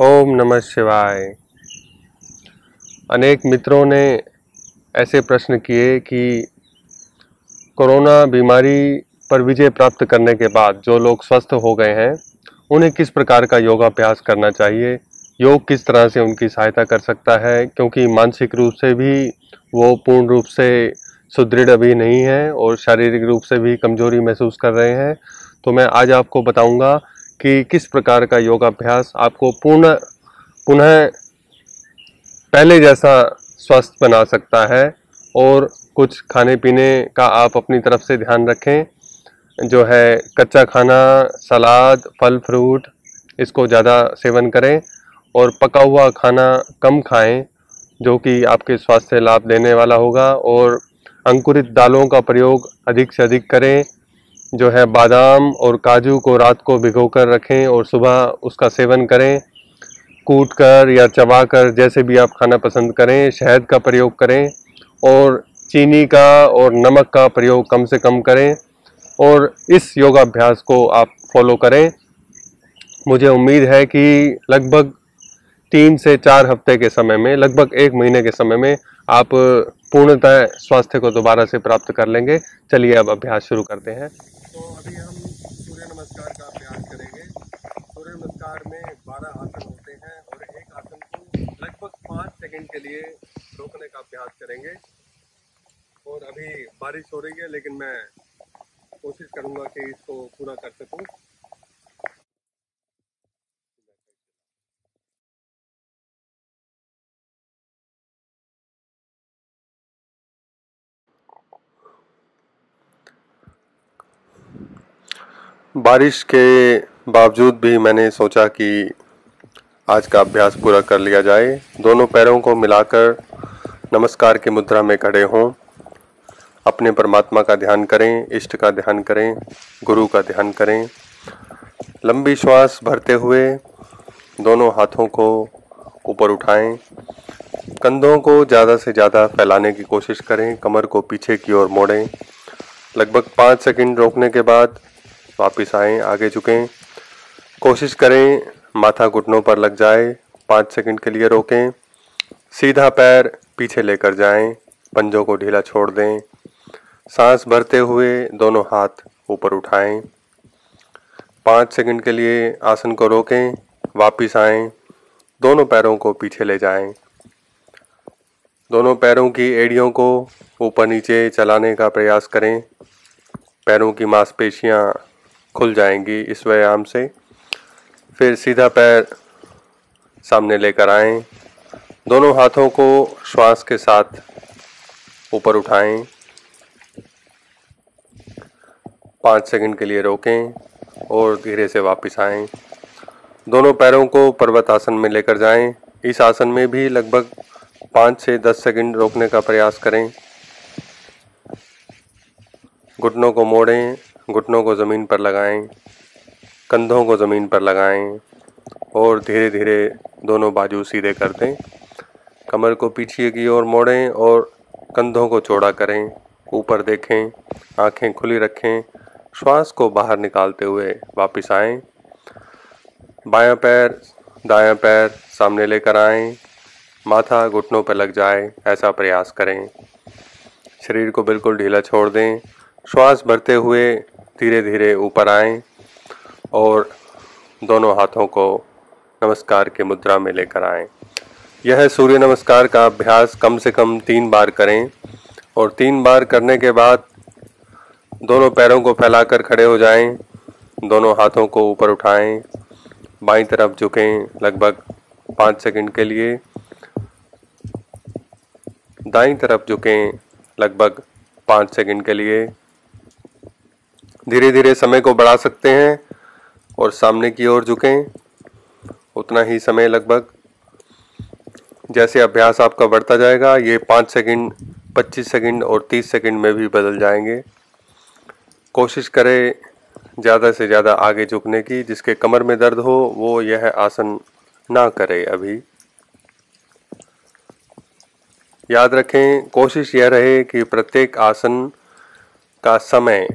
ओम नमः शिवाय। अनेक मित्रों ने ऐसे प्रश्न किए कि कोरोना बीमारी पर विजय प्राप्त करने के बाद जो लोग स्वस्थ हो गए हैं, उन्हें किस प्रकार का योगाभ्यास करना चाहिए? योग किस तरह से उनकी सहायता कर सकता है? क्योंकि मानसिक रूप से भी वो पूर्ण रूप से सुदृढ़ अभी नहीं है और शारीरिक रूप से भी कमज़ोरी महसूस कर रहे हैं। तो मैं आज आपको बताऊँगा कि किस प्रकार का योगाभ्यास आपको पूर्ण, पुनः पहले जैसा स्वस्थ बना सकता है? और कुछ खाने पीने का आप अपनी तरफ़ से ध्यान रखें, जो है कच्चा खाना, सलाद, फल, फ्रूट, इसको ज़्यादा सेवन करें और पका हुआ खाना कम खाएँ, जो कि आपके स्वास्थ्य लाभ देने वाला होगा। और अंकुरित दालों का प्रयोग अधिक से अधिक करें जो है बादाम और काजू को रात को भिगो कर रखें और सुबह उसका सेवन करें, कूट कर या चबा कर जैसे भी आप खाना पसंद करें, शहद का प्रयोग करें और चीनी का और नमक का प्रयोग कम से कम करें और इस योगाभ्यास को आप फॉलो करें। मुझे उम्मीद है कि लगभग तीन से चार हफ़्ते के समय में, लगभग एक महीने के समय में आप पूर्णतः स्वास्थ्य को दोबारा से प्राप्त कर लेंगे। चलिए अब अभ्यास शुरू करते हैं। तो अभी हम सूर्य नमस्कार का अभ्यास करेंगे। सूर्य नमस्कार में बारह आसन होते हैं और एक आसन को लगभग पाँच सेकंड के लिए रोकने का अभ्यास करेंगे। और अभी बारिश हो रही है, लेकिन मैं कोशिश करूँगा कि इसको पूरा कर सकूँ। बारिश के बावजूद भी मैंने सोचा कि आज का अभ्यास पूरा कर लिया जाए। दोनों पैरों को मिलाकर नमस्कार की मुद्रा में खड़े हों। अपने परमात्मा का ध्यान करें, इष्ट का ध्यान करें, गुरु का ध्यान करें। लंबी श्वास भरते हुए दोनों हाथों को ऊपर उठाएँ। कंधों को ज़्यादा से ज़्यादा फैलाने की कोशिश करें। कमर को पीछे की ओर मोड़ें। लगभग पाँच सेकंड रोकने के बाद वापस आएँ, आगे झुकें। कोशिश करें, माथा घुटनों पर लग जाए, पाँच सेकंड के लिए रोकें। सीधा पैर पीछे लेकर जाएँ, पंजों को ढीला छोड़ दें। सांस भरते हुए दोनों हाथ ऊपर उठाएँ। पाँच सेकंड के लिए आसन को रोकें, वापस आएँ। दोनों पैरों को पीछे ले जाएँ। दोनों पैरों की एड़ियों को ऊपर नीचे चलाने का प्रयास करें। पैरों की मांसपेशियाँ खुल जाएँगी इस व्यायाम से। फिर सीधा पैर सामने लेकर आएँ। दोनों हाथों को श्वास के साथ ऊपर उठाएँ। पाँच सेकंड के लिए रोकें और धीरे से वापस आएँ। दोनों पैरों को पर्वत आसन में लेकर जाएँ। इस आसन में भी लगभग पाँच से दस सेकंड रोकने का प्रयास करें। घुटनों को मोड़ें। घुटनों को ज़मीन पर लगाएँ, कंधों को ज़मीन पर लगाएँ और धीरे धीरे दोनों बाजू सीधे कर दें। कमर को पीछे की ओर मोड़ें और कंधों को चौड़ा करें, ऊपर देखें, आँखें खुली रखें, श्वास को बाहर निकालते हुए वापस आएँ। बायां पैर, दायां पैर सामने लेकर आएँ, माथा घुटनों पर लग जाए, ऐसा प्रयास करें। शरीर को बिल्कुल ढीला छोड़ दें, श्वास भरते हुए धीरे धीरे ऊपर आएँ और दोनों हाथों को नमस्कार के मुद्रा में लेकर आएँ। यह सूर्य नमस्कार का अभ्यास कम से कम तीन बार करें और तीन बार करने के बाद दोनों पैरों को फैलाकर खड़े हो जाएँ, दोनों हाथों को ऊपर उठाएँ, बाईं तरफ़ झुकें लगभग पाँच सेकंड के लिए दाईं तरफ़ झुकें लगभग पाँच सेकंड के लिए धीरे धीरे समय को बढ़ा सकते हैं और सामने की ओर झुकें। उतना ही समय लगभग। जैसे अभ्यास आपका बढ़ता जाएगा, ये पाँच सेकंड, पच्चीस सेकंड और तीस सेकंड में भी बदल जाएँगे। कोशिश करें ज़्यादा से ज़्यादा आगे झुकने की, जिसके कमर में दर्द हो, वो यह आसन ना करे अभी। याद रखें, कोशिश यह रहे कि प्रत्येक आसन का समय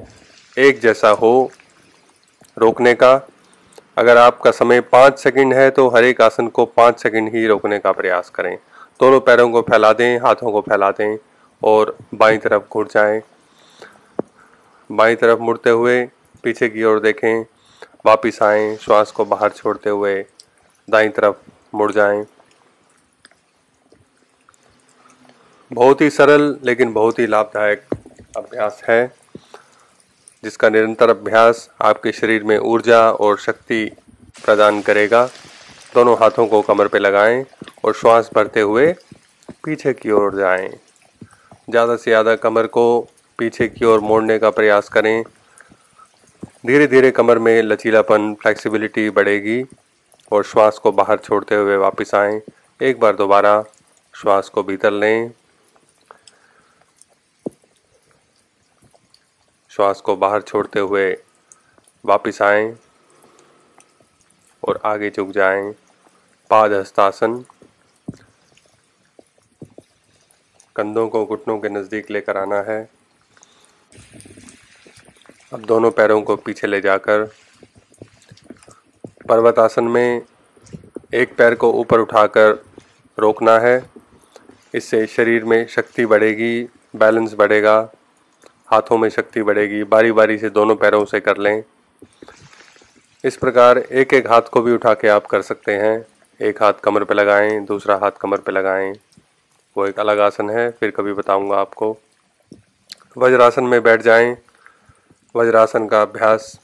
एक जैसा हो रोकने का। अगर आपका समय पाँच सेकंड है तो हर एक आसन को पाँच सेकंड ही रोकने का प्रयास करें। दोनों पैरों को फैला दें, हाथों को फैला दें और बाई तरफ़ घुट जाएँ। बाई तरफ़ मुड़ते हुए पीछे की ओर देखें। वापिस आएँ, श्वास को बाहर छोड़ते हुए दाई तरफ़ मुड़ जाएँ। बहुत ही सरल, लेकिन बहुत ही लाभदायक अभ्यास है। जिसका निरंतर अभ्यास आपके शरीर में ऊर्जा और शक्ति प्रदान करेगा दोनों हाथों को कमर पे लगाएँ और श्वास भरते हुए पीछे की ओर जाएँ। ज़्यादा से ज़्यादा कमर को पीछे की ओर मोड़ने का प्रयास करें धीरे धीरे कमर में लचीलापन फ्लेक्सिबिलिटी बढ़ेगी और श्वास को बाहर छोड़ते हुए वापस आएँ। एक बार दोबारा श्वास को भीतर लें श्वास को बाहर छोड़ते हुए वापस आएँ और आगे झुक जाएँ। पाद हस्तासन। कंधों को घुटनों के नज़दीक लेकर आना है। अब दोनों पैरों को पीछे ले जाकर पर्वतासन में एक पैर को ऊपर उठाकर रोकना है। इससे शरीर में शक्ति बढ़ेगी, बैलेंस बढ़ेगा। हाथों में शक्ति बढ़ेगी बारी बारी से दोनों पैरों से कर लें। इस प्रकार एक एक हाथ को भी उठा के आप कर सकते हैं। एक हाथ कमर पे लगाएँ, दूसरा हाथ कमर पे लगाएँ। वो एक अलग आसन है, फिर कभी बताऊँगा आपको। वज्रासन में बैठ जाएँ। वज्रासन का अभ्यास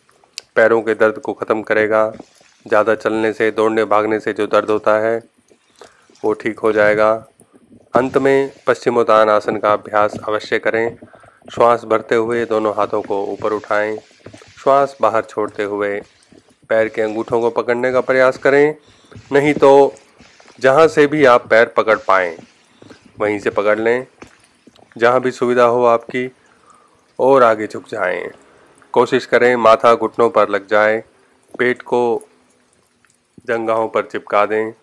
पैरों के दर्द को ख़त्म करेगा। ज़्यादा चलने से, दौड़ने, भागने से जो दर्द होता है, वो ठीक हो जाएगा। अंत में पश्चिमोत्तान आसन का अभ्यास अवश्य करें। श्वास भरते हुए दोनों हाथों को ऊपर उठाएँ। श्वास बाहर छोड़ते हुए पैर के अंगूठों को पकड़ने का प्रयास करें। नहीं तो जहाँ से भी आप पैर पकड़ पाएँ, वहीं से पकड़ लें। जहाँ भी सुविधा हो आपकी, और आगे झुक जाएँ। कोशिश करें माथा घुटनों पर लग जाए। पेट को जंगाहों पर चिपका दें।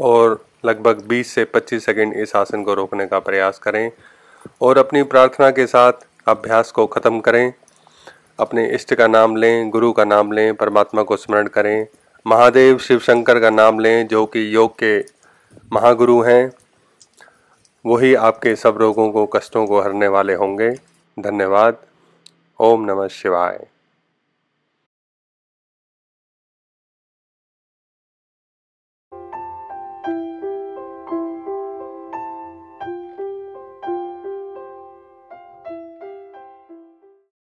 और लगभग 20 से 25 सेकंड इस आसन को रोकने का प्रयास करें। और अपनी प्रार्थना के साथ अभ्यास को ख़त्म करें। अपने इष्ट का नाम लें, गुरु का नाम लें, परमात्मा को स्मरण करें। महादेव शिव शंकर का नाम लें, जो कि योग के महागुरु हैं। वही आपके सब रोगों को, कष्टों को हरने वाले होंगे। धन्यवाद। ओम नमः शिवाय।